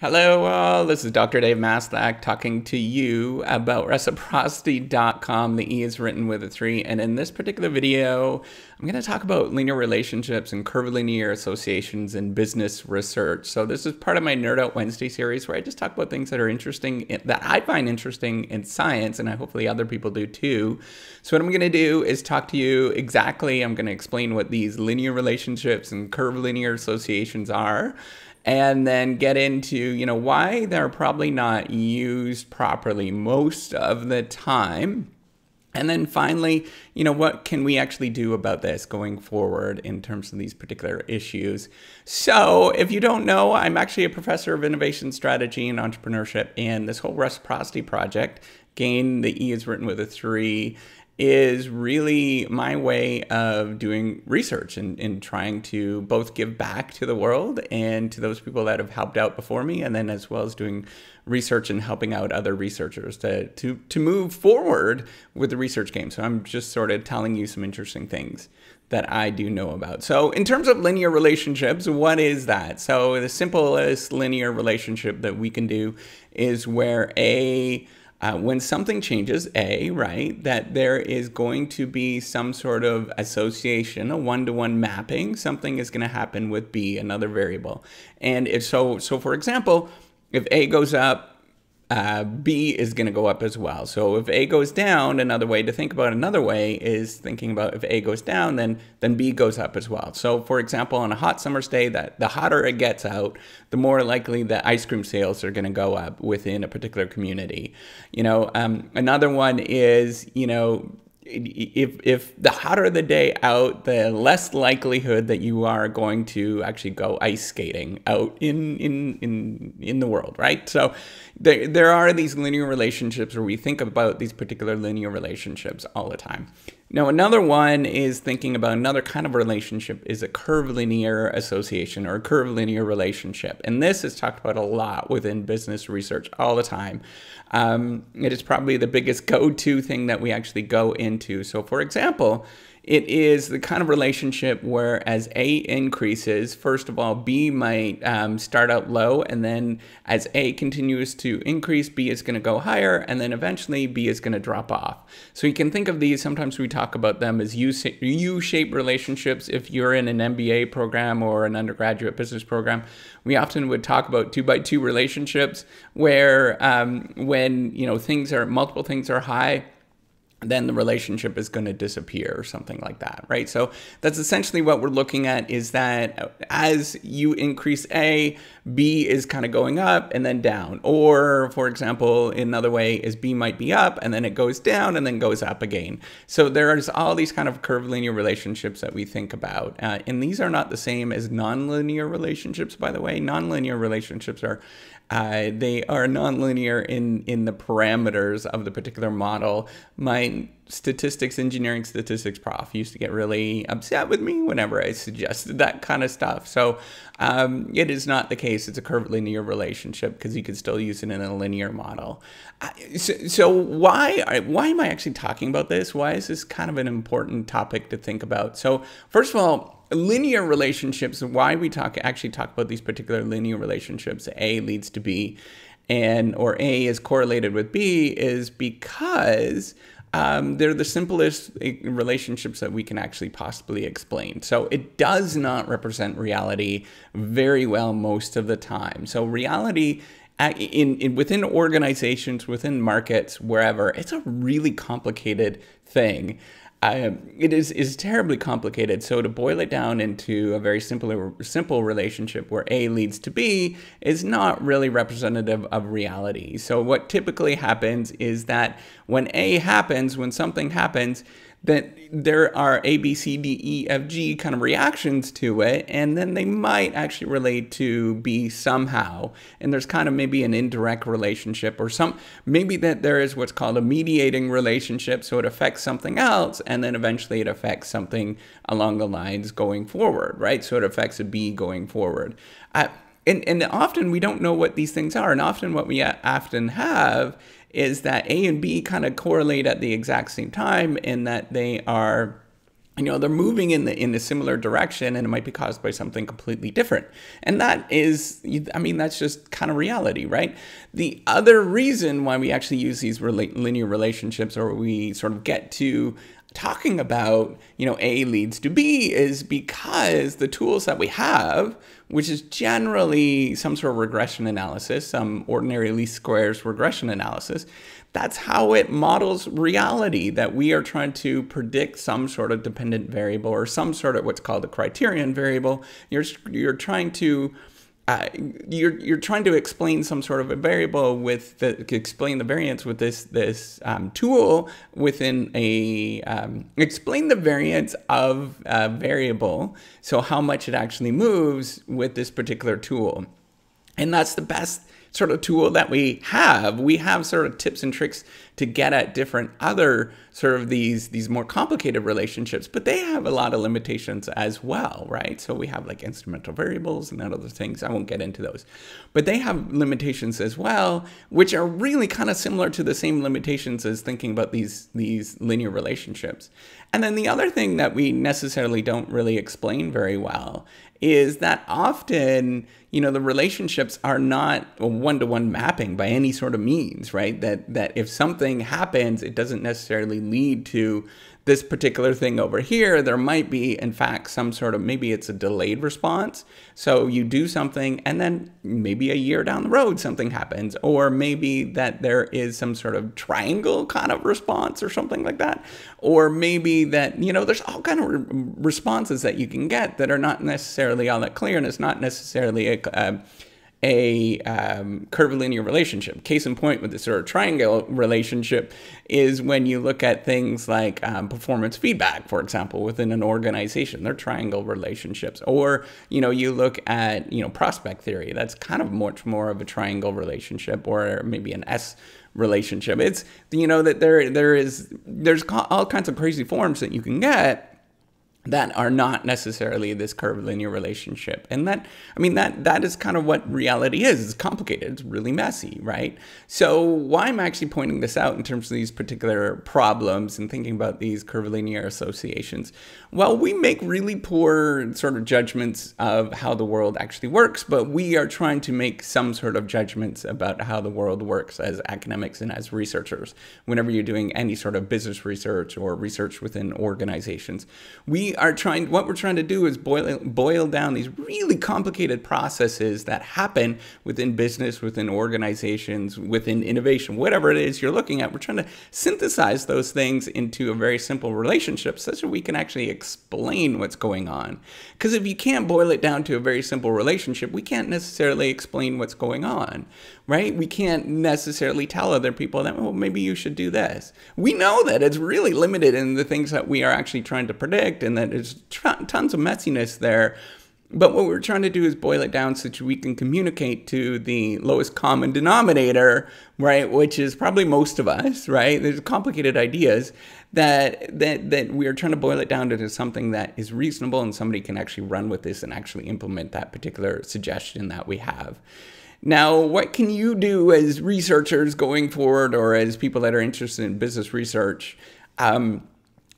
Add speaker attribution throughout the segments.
Speaker 1: Hello, all. This is Dr. Dave Maslach talking to you about reciprocity.com. The E is written with a three. And in this particular video, I'm going to talk about linear relationships and curvilinear associations in business research. So, this is part of my Nerd Out Wednesday series where I just talk about things that are interesting, that I find interesting in science, and I hopefully other people do too. So, what I'm going to do is talk to you exactly, I'm going to explain what these linear relationships and curvilinear associations are and then get into you know why they're probably not used properly most of the time and then finally, you know, what can we actually do about this going forward in terms of these particular issues? So, if you don't know, I'm actually a professor of innovation strategy and entrepreneurship, and this whole reciprocity project, gain the E is written with a three, is really my way of doing research and, and trying to both give back to the world and to those people that have helped out before me, and then as well as doing research and helping out other researchers to, to, to move forward with the research game. So I'm just sort of telling you some interesting things that I do know about. So in terms of linear relationships, what is that? So the simplest linear relationship that we can do is where a uh, when something changes, A, right, that there is going to be some sort of association, a one-to-one mapping, something is going to happen with B, another variable. And if so, so for example, if A goes up, uh, B is going to go up as well. So if A goes down, another way to think about another way is thinking about if A goes down, then then B goes up as well. So for example, on a hot summer's day, that the hotter it gets out, the more likely that ice cream sales are going to go up within a particular community. You know, um, another one is you know if if the hotter the day out, the less likelihood that you are going to actually go ice skating out in in in in the world, right? So there there are these linear relationships where we think about these particular linear relationships all the time. Now, another one is thinking about another kind of relationship is a curvilinear association or a curvilinear relationship. And this is talked about a lot within business research all the time. Um, it is probably the biggest go to thing that we actually go into. So, for example, it is the kind of relationship where as A increases, first of all, B might um, start out low, and then as A continues to increase, B is going to go higher, and then eventually B is going to drop off. So you can think of these, sometimes we talk about them as U-shaped relationships. If you're in an MBA program or an undergraduate business program, we often would talk about two by two relationships where um, when, you know, things are, multiple things are high, then the relationship is going to disappear or something like that, right? So that's essentially what we're looking at is that as you increase A, B is kind of going up and then down. Or, for example, another way is B might be up and then it goes down and then goes up again. So there's all these kind of curvilinear relationships that we think about. Uh, and these are not the same as nonlinear relationships, by the way. Nonlinear relationships are uh, they are nonlinear in in the parameters of the particular model. My statistics, engineering statistics prof used to get really upset with me whenever I suggested that kind of stuff. So um, it is not the case. It's a curvilinear relationship because you could still use it in a linear model. So, so why why am I actually talking about this? Why is this kind of an important topic to think about? So first of all linear relationships, why we talk actually talk about these particular linear relationships, A leads to B, and or A is correlated with B, is because um, they're the simplest eh, relationships that we can actually possibly explain. So it does not represent reality very well most of the time. So reality in, in, within organizations, within markets, wherever, it's a really complicated thing. I, it is is terribly complicated. So to boil it down into a very simple simple relationship where A leads to B is not really representative of reality. So what typically happens is that when A happens, when something happens, that there are A, B, C, D, E, F, G kind of reactions to it, and then they might actually relate to B somehow. And there's kind of maybe an indirect relationship, or some maybe that there is what's called a mediating relationship, so it affects something else, and then eventually it affects something along the lines going forward, right? So it affects a B going forward. Uh, and, and often we don't know what these things are, and often what we often have is that A and B kind of correlate at the exact same time in that they are you know they're moving in the in a similar direction and it might be caused by something completely different. And that is i mean that's just kind of reality right? The other reason why we actually use these rela- linear relationships or we sort of get to talking about you know a leads to b is because the tools that we have which is generally some sort of regression analysis some ordinary least squares regression analysis that's how it models reality that we are trying to predict some sort of dependent variable or some sort of what's called a criterion variable. You're, you're trying to you're you're trying to explain some sort of a variable with the explain the variance with this this um, tool within a um, explain the variance of a variable. So how much it actually moves with this particular tool. And that's the best sort of tool that we have. We have sort of tips and tricks to get at different other sort of these these more complicated relationships, but they have a lot of limitations as well, right? So we have like instrumental variables and other things. I won't get into those. But they have limitations as well, which are really kind of similar to the same limitations as thinking about these these linear relationships. And then the other thing that we necessarily don't really explain very well is that often, you know, the relationships are not a one-to-one mapping by any sort of means, right? That that if something happens, it doesn't necessarily lead to this particular thing over here, there might be, in fact, some sort of maybe it's a delayed response. So you do something, and then maybe a year down the road, something happens, or maybe that there is some sort of triangle kind of response or something like that, or maybe that you know there's all kind of re responses that you can get that are not necessarily all that clear, and it's not necessarily a, a a um, curvilinear relationship. Case in point with this sort of triangle relationship is when you look at things like um, performance feedback, for example, within an organization. They're triangle relationships. Or, you know, you look at, you know, prospect theory. That's kind of much more of a triangle relationship or maybe an S relationship. It's, you know, that there there is, there's all kinds of crazy forms that you can get that are not necessarily this curvilinear relationship. And that i mean that that is kind of what reality is. It's complicated. It's really messy right? So why i'm actually pointing this out in terms of these particular problems and thinking about these curvilinear associations? Well we make really poor sort of judgments of how the world actually works but we are trying to make some sort of judgments about how the world works as academics and as researchers whenever you're doing any sort of business research or research within organizations. We are trying, what we're trying to do is boil, boil down these really complicated processes that happen within business, within organizations, within innovation, whatever it is you're looking at. We're trying to synthesize those things into a very simple relationship such that we can actually explain what's going on. Because if you can't boil it down to a very simple relationship, we can't necessarily explain what's going on right? We can't necessarily tell other people that, well, maybe you should do this. We know that it's really limited in the things that we are actually trying to predict and that there's tons of messiness there. But what we're trying to do is boil it down so that we can communicate to the lowest common denominator, right? Which is probably most of us, right? There's complicated ideas that that that we are trying to boil it down to something that is reasonable and somebody can actually run with this and actually implement that particular suggestion that we have. Now, what can you do as researchers going forward or as people that are interested in business research? Um,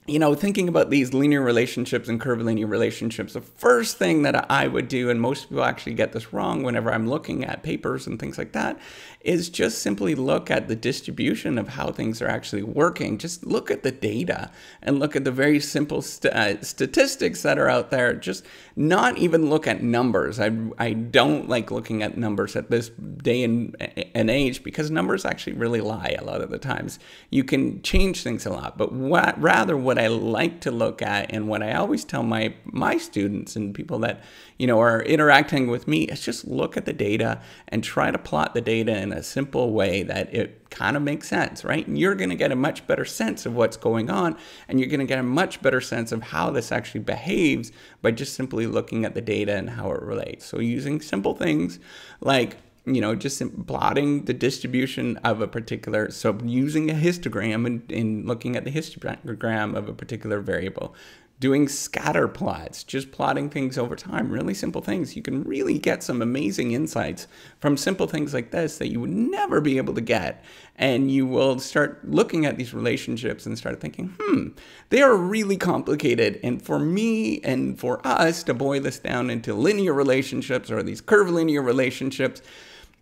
Speaker 1: you know, thinking about these linear relationships and curvilinear relationships, the first thing that I would do, and most people actually get this wrong whenever I'm looking at papers and things like that, is just simply look at the distribution of how things are actually working. Just look at the data and look at the very simple st uh, statistics that are out there. Just not even look at numbers. I, I don't like looking at numbers at this day and, and age because numbers actually really lie a lot of the times. You can change things a lot, but what, rather what I like to look at and what I always tell my, my students and people that you know, are interacting with me is just look at the data and try to plot the data in a simple way that it kind of makes sense, right? And you're going to get a much better sense of what's going on, and you're going to get a much better sense of how this actually behaves by just simply looking at the data and how it relates. So using simple things like you know, just plotting the distribution of a particular, so using a histogram and, and looking at the histogram of a particular variable, doing scatter plots, just plotting things over time, really simple things. You can really get some amazing insights from simple things like this that you would never be able to get. And you will start looking at these relationships and start thinking, hmm, they are really complicated. And for me and for us to boil this down into linear relationships or these curvilinear relationships,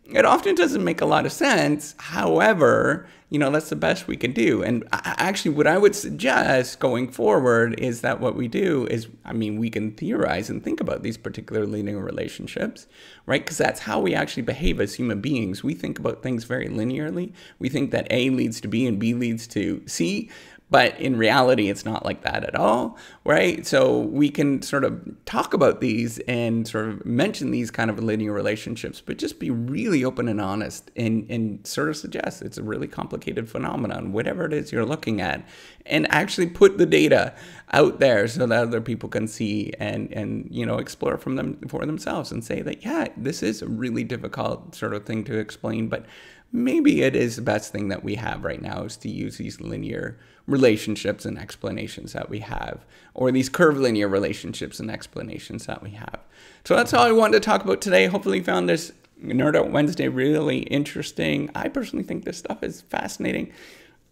Speaker 1: it often doesn't make a lot of sense. However, you know, that's the best we can do. And actually, what I would suggest going forward is that what we do is, I mean, we can theorize and think about these particular linear relationships, right? Because that's how we actually behave as human beings. We think about things very linearly. We think that A leads to B and B leads to C. But in reality, it's not like that at all, right? So we can sort of talk about these and sort of mention these kind of linear relationships, but just be really open and honest and, and sort of suggest it's a really complicated phenomenon, whatever it is you're looking at, and actually put the data out there so that other people can see and, and you know, explore from them for themselves and say that, yeah, this is a really difficult sort of thing to explain, but maybe it is the best thing that we have right now is to use these linear relationships and explanations that we have, or these curvilinear relationships and explanations that we have. So that's all I wanted to talk about today. Hopefully, you found this Nerd Out Wednesday really interesting. I personally think this stuff is fascinating.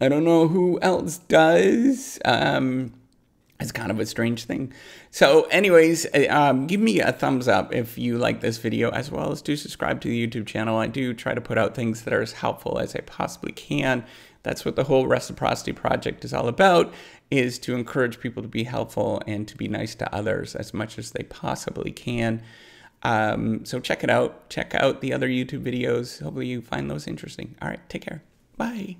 Speaker 1: I don't know who else does. Um, it's kind of a strange thing. So anyways, uh, um, give me a thumbs up if you like this video, as well as do subscribe to the YouTube channel. I do try to put out things that are as helpful as I possibly can. That's what the whole Reciprocity Project is all about, is to encourage people to be helpful and to be nice to others as much as they possibly can. Um, so check it out. Check out the other YouTube videos. Hopefully you find those interesting. All right, take care. Bye.